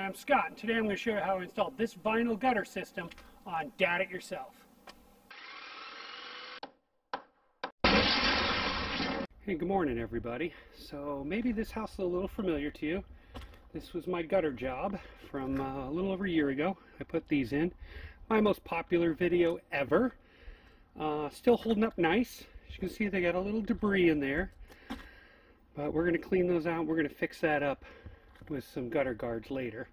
Hi, I'm Scott, and today I'm going to show you how to install this vinyl gutter system on Dad It Yourself. Hey, good morning everybody. So maybe this house is a little familiar to you. This was my gutter job from uh, a little over a year ago. I put these in. My most popular video ever. Uh, still holding up nice. As you can see they got a little debris in there. But we're going to clean those out. We're going to fix that up with some gutter guards later.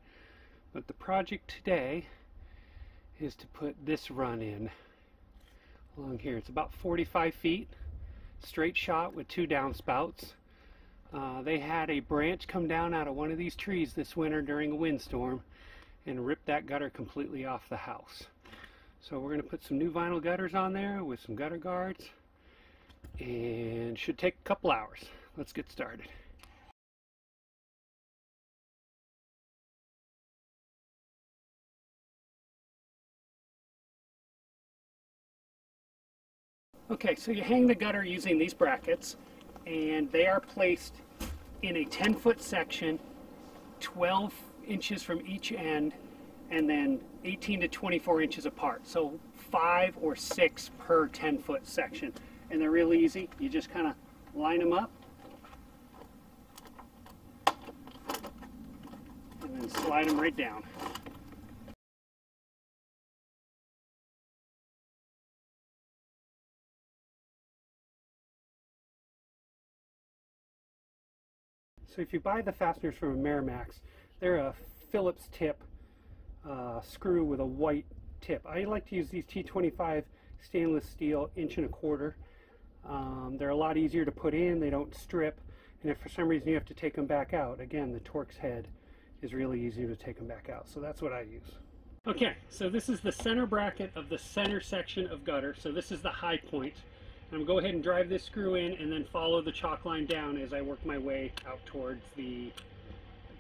But the project today is to put this run in along here. It's about 45 feet, straight shot with two downspouts. Uh, they had a branch come down out of one of these trees this winter during a windstorm and rip that gutter completely off the house. So we're going to put some new vinyl gutters on there with some gutter guards and should take a couple hours. Let's get started. Okay, so you hang the gutter using these brackets, and they are placed in a 10 foot section, 12 inches from each end, and then 18 to 24 inches apart. So five or six per 10 foot section. And they're really easy. You just kind of line them up, and then slide them right down. So if you buy the fasteners from Amerimax, they're a Phillips tip uh, screw with a white tip. I like to use these T25 stainless steel inch and a quarter. Um, they're a lot easier to put in, they don't strip, and if for some reason you have to take them back out, again, the Torx head is really easy to take them back out. So that's what I use. Okay, so this is the center bracket of the center section of gutter. So this is the high point. I'm to go ahead and drive this screw in and then follow the chalk line down as I work my way out towards the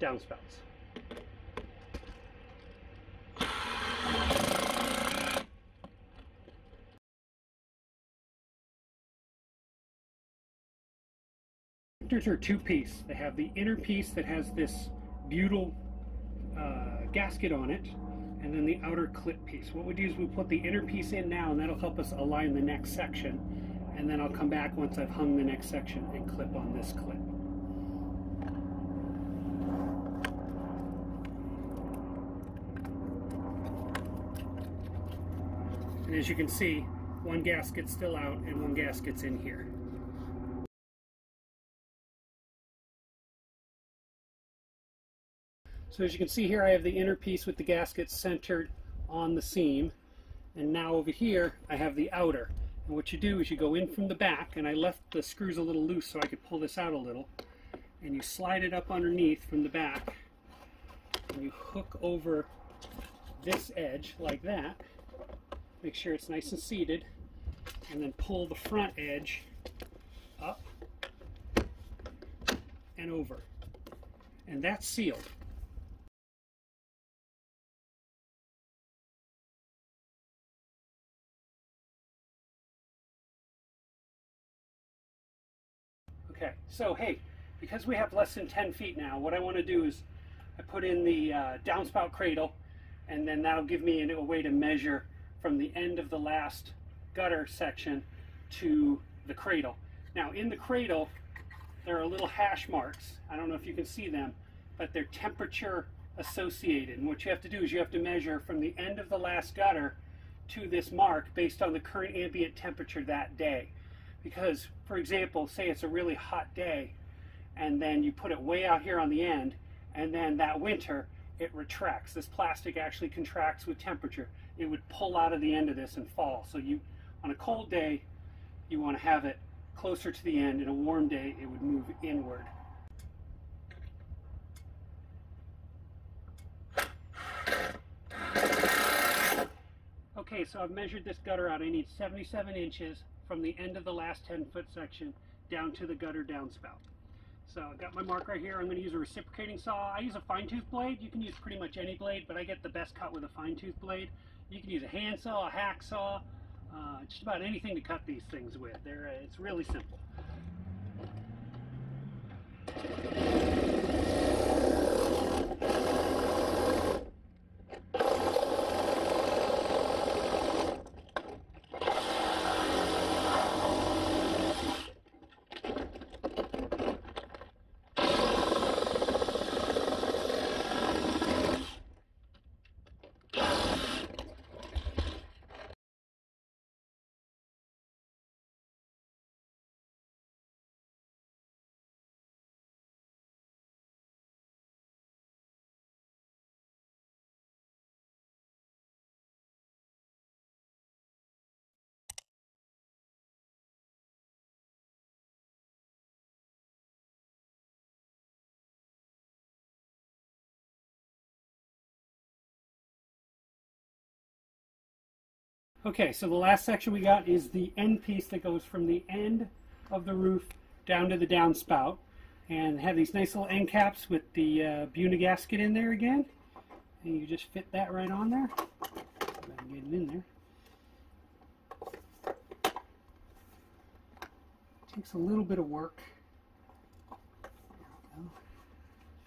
downspouts. Connectors are two-piece. They have the inner piece that has this butyl uh, gasket on it, and then the outer clip piece. What we do is we put the inner piece in now, and that'll help us align the next section. And then I'll come back once I've hung the next section and clip on this clip. And as you can see, one gasket's still out and one gasket's in here. So as you can see here, I have the inner piece with the gasket centered on the seam. And now over here, I have the outer. And what you do is you go in from the back, and I left the screws a little loose so I could pull this out a little. And you slide it up underneath from the back, and you hook over this edge like that. Make sure it's nice and seated, and then pull the front edge up and over. And that's sealed. Okay, so hey, because we have less than 10 feet now, what I want to do is I put in the uh, downspout cradle, and then that'll give me a way to measure from the end of the last gutter section to the cradle. Now in the cradle, there are little hash marks. I don't know if you can see them, but they're temperature associated. And what you have to do is you have to measure from the end of the last gutter to this mark based on the current ambient temperature that day. Because, for example, say it's a really hot day, and then you put it way out here on the end, and then that winter it retracts. This plastic actually contracts with temperature. It would pull out of the end of this and fall. So you, on a cold day, you want to have it closer to the end. In a warm day, it would move inward. Okay, so I've measured this gutter out. I need 77 inches from the end of the last 10 foot section down to the gutter downspout. So I've got my mark right here. I'm going to use a reciprocating saw. I use a fine tooth blade. You can use pretty much any blade, but I get the best cut with a fine tooth blade. You can use a handsaw, a hacksaw, uh, just about anything to cut these things with. They're, uh, it's really simple. Okay, so the last section we got is the end piece that goes from the end of the roof down to the downspout. And have these nice little end caps with the uh, Buna gasket in there again. And you just fit that right on there. Get it in there. Takes a little bit of work.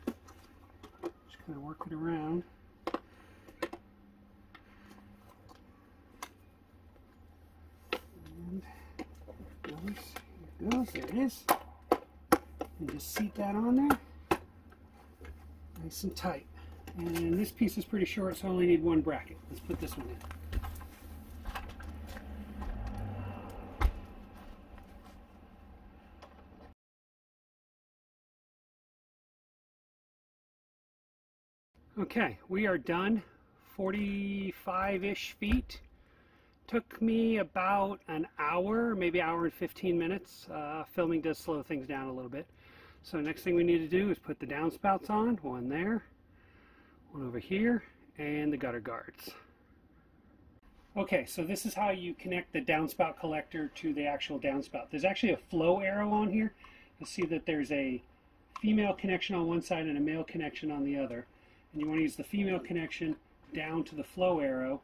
Just kind of work it around. And goes, here it goes, there it is. And just seat that on there. Nice and tight. And this piece is pretty short, so I only need one bracket. Let's put this one in. Okay, we are done. 45-ish feet. Took me about an hour, maybe hour and 15 minutes. Uh, filming does slow things down a little bit. So next thing we need to do is put the downspouts on. One there, one over here, and the gutter guards. Okay, so this is how you connect the downspout collector to the actual downspout. There's actually a flow arrow on here. You'll see that there's a female connection on one side and a male connection on the other and you want to use the female connection down to the flow arrow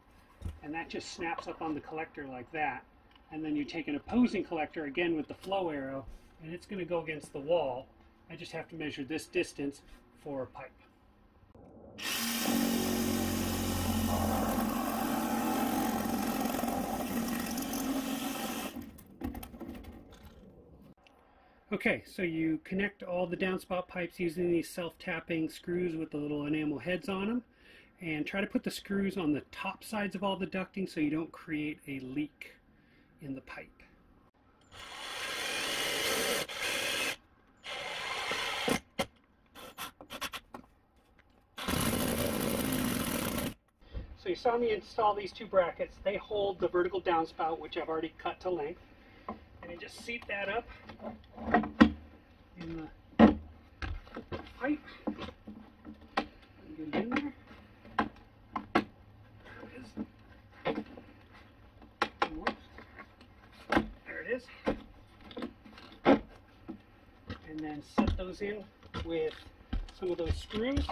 and that just snaps up on the collector like that. And then you take an opposing collector again with the flow arrow and it's going to go against the wall. I just have to measure this distance for a pipe. Okay, so you connect all the downspout pipes using these self-tapping screws with the little enamel heads on them and try to put the screws on the top sides of all the ducting so you don't create a leak in the pipe. So you saw me install these two brackets. They hold the vertical downspout, which I've already cut to length. And you just seat that up in the pipe. Get it in there. There it is. And then set those in with some of those screws.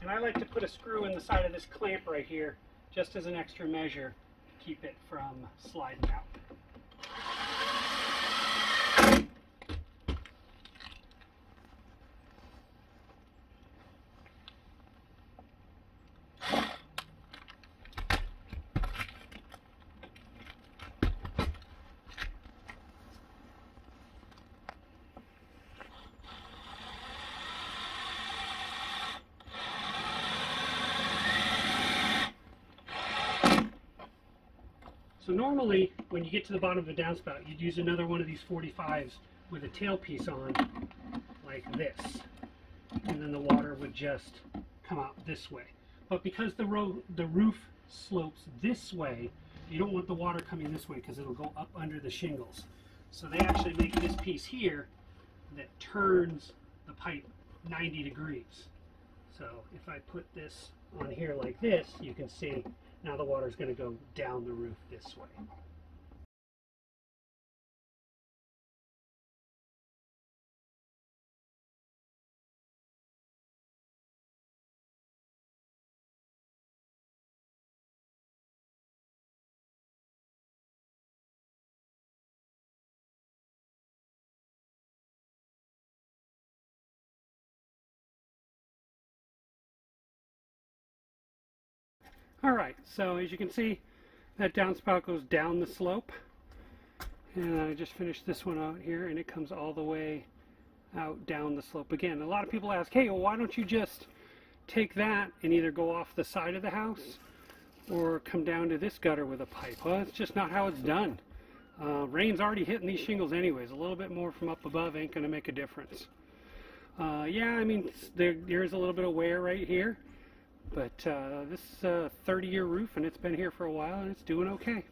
And I like to put a screw in the side of this clamp right here just as an extra measure to keep it from sliding out. So normally, when you get to the bottom of the downspout, you'd use another one of these 45s with a tailpiece on, like this. And then the water would just come out this way. But because the, ro the roof slopes this way, you don't want the water coming this way because it'll go up under the shingles. So they actually make this piece here that turns the pipe 90 degrees. So if I put this on here like this, you can see now the water is going to go down the roof this way. Alright, so as you can see, that downspout goes down the slope. And I just finished this one out here, and it comes all the way out down the slope again. A lot of people ask, hey, well, why don't you just take that and either go off the side of the house or come down to this gutter with a pipe? Well, it's just not how it's done. Uh, rain's already hitting these shingles anyways. A little bit more from up above ain't going to make a difference. Uh, yeah, I mean, there, there's a little bit of wear right here. But uh, this is a 30 year roof and it's been here for a while and it's doing okay.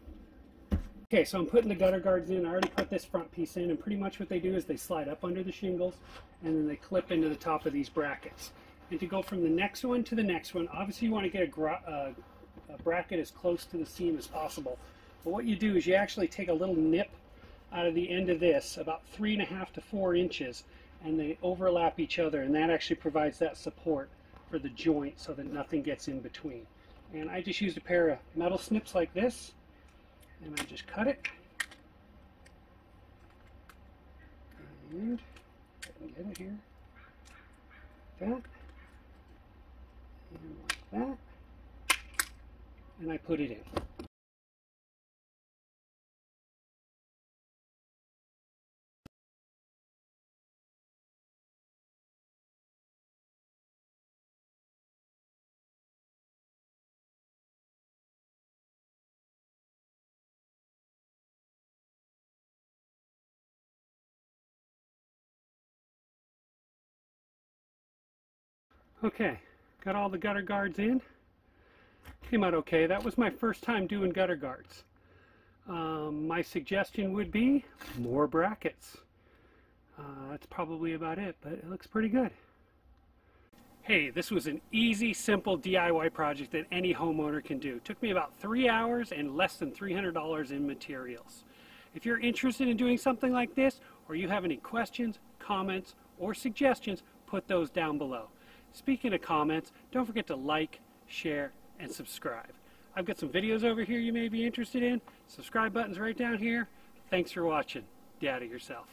Okay, so I'm putting the gutter guards in. I already put this front piece in, and pretty much what they do is they slide up under the shingles, and then they clip into the top of these brackets. And to go from the next one to the next one, obviously you want to get a, uh, a bracket as close to the seam as possible. But what you do is you actually take a little nip out of the end of this, about three and a half to four inches, and they overlap each other, and that actually provides that support for the joint so that nothing gets in between. And I just used a pair of metal snips like this, and I just cut it. And I can get it here. Like that. And like that. And I put it in. Okay, got all the gutter guards in. Came out okay. That was my first time doing gutter guards. Um, my suggestion would be more brackets. Uh, that's probably about it, but it looks pretty good. Hey, this was an easy, simple DIY project that any homeowner can do. It took me about three hours and less than $300 in materials. If you're interested in doing something like this, or you have any questions, comments, or suggestions, put those down below. Speaking of comments, don't forget to like, share, and subscribe. I've got some videos over here you may be interested in. Subscribe button's right down here. Thanks for watching. Dad It Yourself.